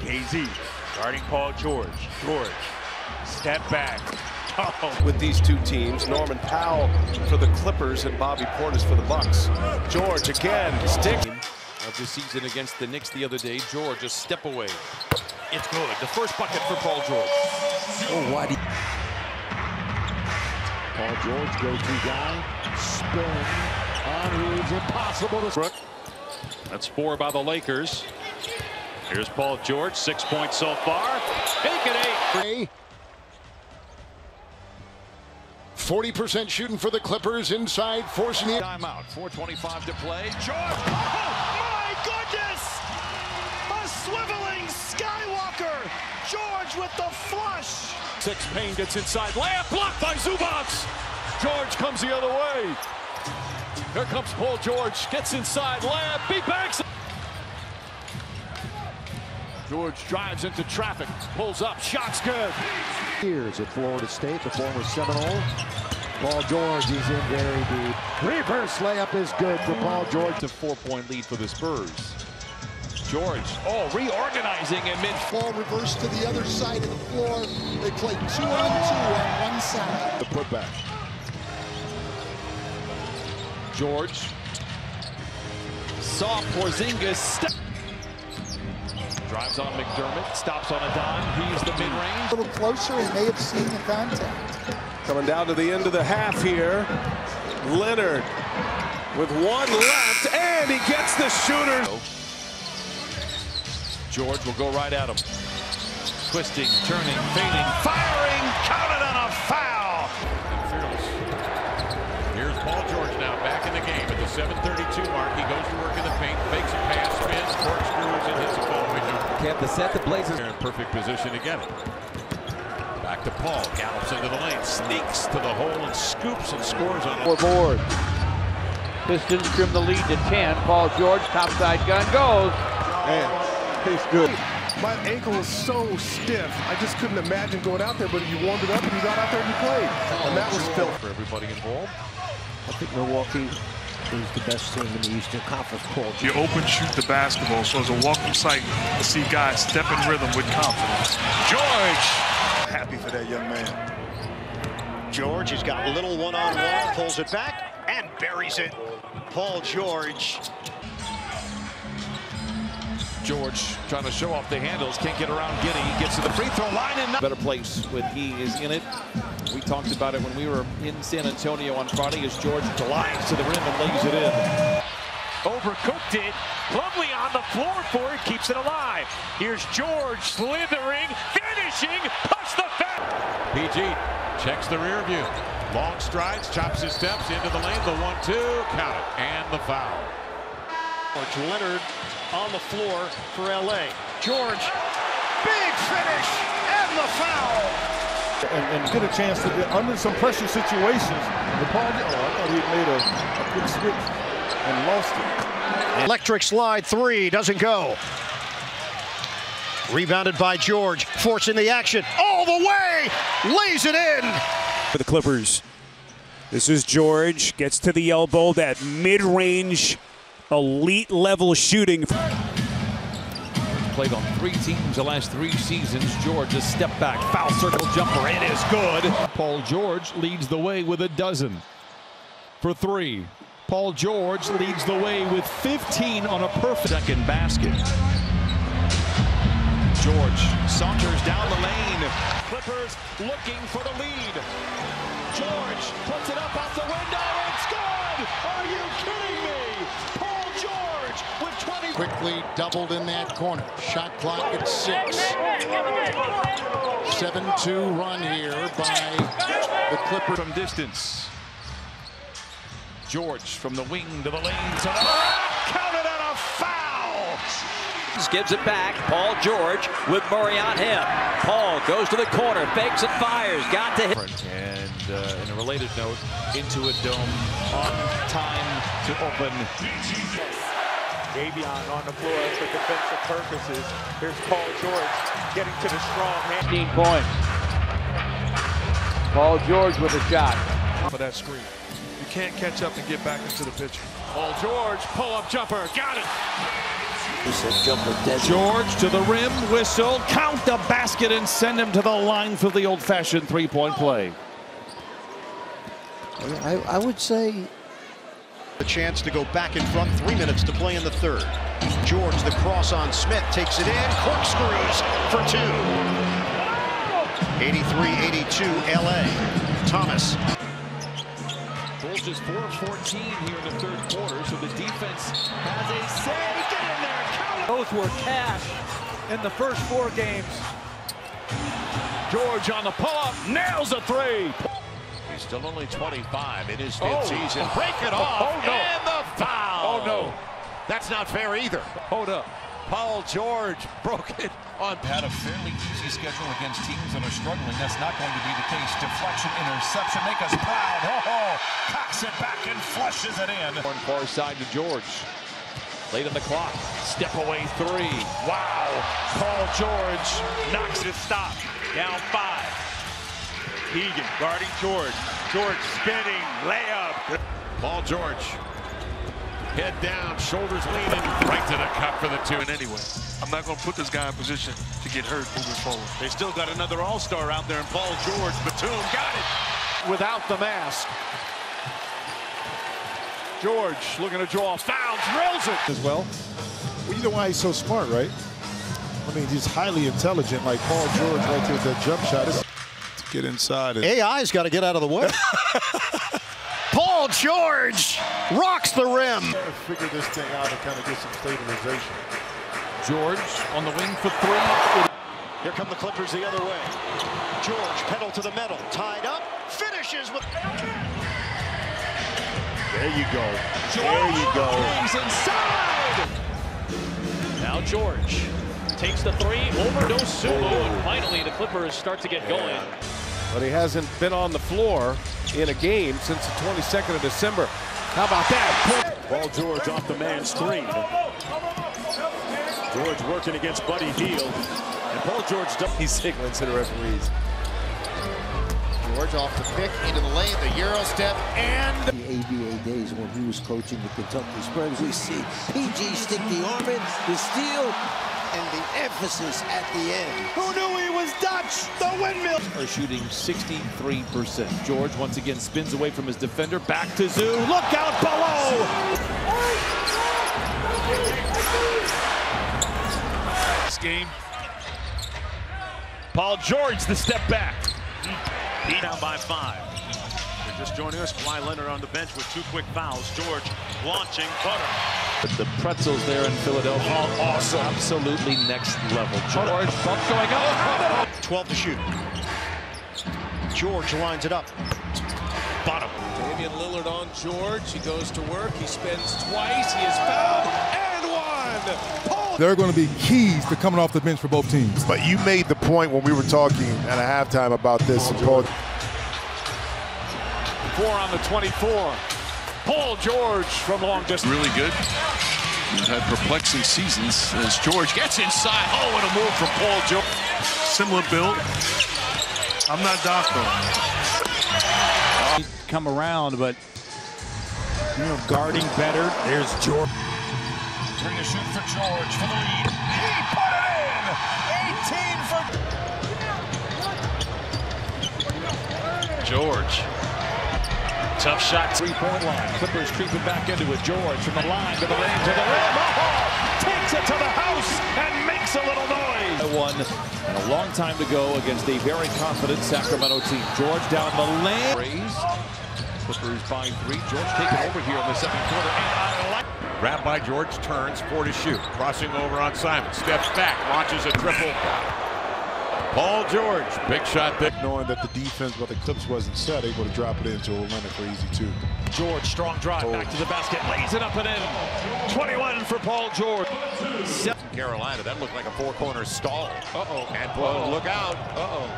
KZ guarding Paul George. George, step back. Oh, with these two teams. Norman Powell for the Clippers and Bobby Portis for the Bucks. George again, stick. Of the season against the Knicks the other day, George a step away. It's good. The first bucket for Paul George. Oh, why? Paul George, go-to guy, spin on Reeves, impossible to. That's four by the Lakers. Here's Paul George, six points so far. Make it eight. 40% shooting for the Clippers inside, forcing the timeout. 4:25 to play. George. Oh my goodness! A swiveling Skywalker. George with the flush. Six Payne gets inside. Layup blocked by Zubac. George comes the other way. Here comes Paul George. Gets inside. Layup. Beat backs. George drives into traffic. Pulls up. Shot's good. Years at Florida State, the former Seminole. Paul George, he's in very deep. Reverse layup is good for Paul George. It's a four-point lead for the Spurs. George, oh, reorganizing in mid. Ball reverse to the other side of the floor. They play two on two on one side. The putback. George saw Porzingis step. Drives on McDermott, stops on a dime. He's the mid-range. A little closer, he may have seen the contact. Coming down to the end of the half here. Leonard with one left, and he gets the shooter. George will go right at him. Twisting, turning, fading, firing, counted on a foul. Fearless. Here's Paul George now back in the game at the 7:32 mark. He goes to work in the paint, fakes a pass, spins, corkscrews, and hits a fadeaway jumper. Can't the set the Blazers They're in perfect position to get it. Back to Paul, gallops into the lane, sneaks to the hole and scoops and scores on it. board. Pistons trim the lead to 10. Paul George, topside gun goes. Man, tastes good. My ankle is so stiff. I just couldn't imagine going out there, but you warmed it up and you got out there and you played. And that was Phil. For everybody involved. I think Milwaukee is the best team in the Eastern Conference. Paul You open shoot the basketball, so it's a welcome sight to see guys step in rhythm with confidence. George! Happy for that young man. George he's got a little one-on-one, pulls it back, and buries it. Paul George. George trying to show off the handles, can't get around Giddey. Gets to the free throw line and better place when he is in it. We talked about it when we were in San Antonio on Friday as George glides to the rim and lays it in. overcooked it. Lovely on the floor for it, keeps it alive. Here's George slithering, finishing, push the foul. PG checks the rear view. Long strides, chops his steps into the lane. The one-two, count it, and the foul. George Leonard on the floor for LA. George, big finish, and the foul. And, and get a chance to get under some pressure situations. The Paul, oh, I thought he made a, a quick switch and lost it. Electric slide three doesn't go. Rebounded by George, forcing the action all the way, lays it in. For the Clippers, this is George, gets to the elbow, that mid-range, elite level shooting. Played on three teams the last three seasons. George a step back, foul circle jumper. It is good. Paul George leads the way with a dozen for three. Paul George leads the way with 15 on a perfect second basket. George saunters down the lane. Clippers looking for the lead. George puts it up out the window. It's good. Are you kidding me? Paul George with 20. Quickly doubled in that corner. Shot clock at six. 7-2 run here by the Clippers. From distance. George from the wing to the lane to the rack. Counted on a foul. Gives it back. Paul George with Murray on him. Paul goes to the corner, fakes and fires. Got to hit. And uh, in a related note, into a dome on time to open. Davion on the floor for defensive purposes. Here's Paul George getting to the strong hand. 15 points. Paul George with a shot. For that screen. You can't catch up and get back into the picture. Paul George, pull-up jumper, got it. George to the rim, whistle, count the basket, and send him to the line for the old-fashioned three-point play. I, I would say The chance to go back in front. Three minutes to play in the third. George, the cross on Smith, takes it in. Corkscrews for two. 83-82 LA. Thomas. Bulls just 4 of 14 here in the third quarter, so the defense has a say. Get in there, count. Both were cash in the first four games. George on the pull-up, nails a three. He's still only 25 in his oh. fifth Oh. season. Break it oh, off. Oh, no. And the foul. Oh, no. That's not fair either. Hold up. Paul George broke it on. Had a fairly easy schedule against teams that are struggling. That's not going to be the case. Deflection, interception, make us proud. Oh, oh. cocks it back and flushes it in. On far side to George. Late on the clock. Step away three. Wow. Paul George knocks it stop. Down five. Keegan guarding George. George spinning, layup. Paul George. Head down, shoulders leaning, right to the cup for the two. And anyway, I'm not going to put this guy in position to get hurt moving forward. They still got another all-star out there in Paul George. Batum got it. Without the mask. George looking to draw a foul, drills it. As well. Well, you know why he's so smart, right? I mean, he's highly intelligent, like Paul George right there with that jump shot. It's Get inside and AI's got to get out of the way. Paul George rocks the rim. figure this thing out and kind of get some stabilization. George on the wing for three. Here come the Clippers the other way. George pedal to the metal, tied up, finishes with. There you go. There you go. He's inside. Now George takes the three over Dosunmu, and finally the Clippers start to get going. But he hasn't been on the floor in a game since the 22nd of December. How about that? Paul George off the man screen. George working against Buddy Hield. And Paul George does. He's signaling to the referees. George off the pick into the lane, the Euro step, and the ABA days when he was coaching the Kentucky Spurs, we see PG stick the arm in, the steal, and the emphasis at the end. Who knew he was Dutch? The windmill. Are shooting 63%. George once again spins away from his defender. Back to Zoo. Look out below. this game. Paul George, the step back. Beat down by five. They're just joining us. Kawhi Leonard on the bench with two quick fouls. George launching butter. The pretzels there in Philadelphia. Oh, awesome. Absolutely next level. Oh, George, bump going up. 12 to shoot. George lines it up. Bottom. Damian Lillard on George. He goes to work. He spins twice. He is fouled. And one. Paul There are going to be keys to coming off the bench for both teams. But you made the point when we were talking at a halftime about this. Paul, Four on the 24. Paul George from long distance. Really good. He's Had perplexing seasons as George gets inside. Oh, and a move from Paul George. Similar build. I'm not Doc though. Come around, but you know, guarding better. There's George. Turn to shoot for George for the lead. He put it in! 18 for George. Tough shot. Three-point line. Clippers creeping back into it. George from the line to the lane to the rim. Oh! Takes it to the house and makes a little noise. One and a long time to go against a very confident Sacramento team. George down the lane. Raised. Clippers by three. George taking over here in the second quarter. And I like Grabbed by George, turns, four to shoot. Crossing over on Simon. Steps back, launches a triple. Paul George, big shot there. knowing that the defense, but the Clips wasn't set, able to drop it into Orlando for easy two. George, strong drive, oh. back to the basket, lays it up and in. 21 for Paul George. Seven. Carolina, that looked like a four-corner stall. Uh-oh. And Paul, look out. Uh-oh.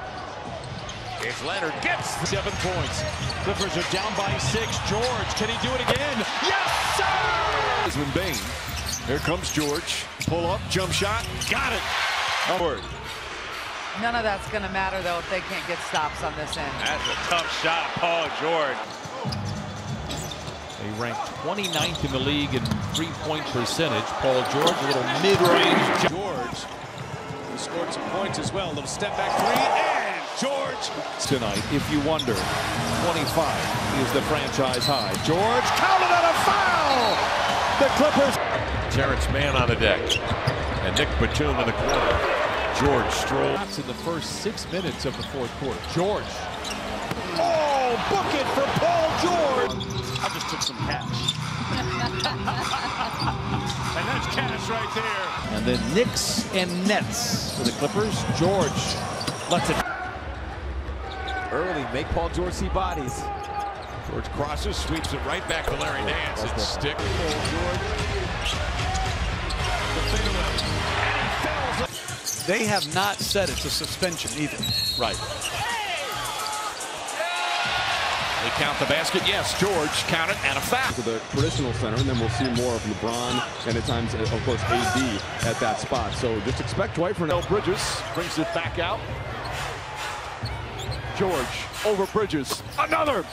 It's Leonard gets Seven points. Clippers are down by six. George, can he do it again? Yes, sir! Desmond Bane. Here comes George. Pull up, jump shot. Got it. Upward. None of that's going to matter, though, if they can't get stops on this end. That's a tough shot, Paul George. They rank 29th in the league in three-point percentage. Paul George, a little mid-range. George, who scored some points as well. Little step back three, and George. Tonight, if you wonder, 25 is the franchise high. George counted on a foul! The Clippers. Terrence Mann on the deck. And Nick Batum in the corner. George Stroll. in the first six minutes of the fourth quarter. George. Oh, book it for Paul George. I just took some cash. and that's cash right there. And then Knicks and Nets for the Clippers. George lets it. Early, make Paul George see bodies. George crosses, sweeps it right back to Larry oh, Nance. And stick. Paul George. They have not said it's a suspension either. Right. They count the basket. Yes, George counted and a foul. To the traditional center, and then we'll see more of LeBron and at times, uh, of course, AD at that spot. So just expect Dwight for now. Bridges brings it back out. George over Bridges. Another.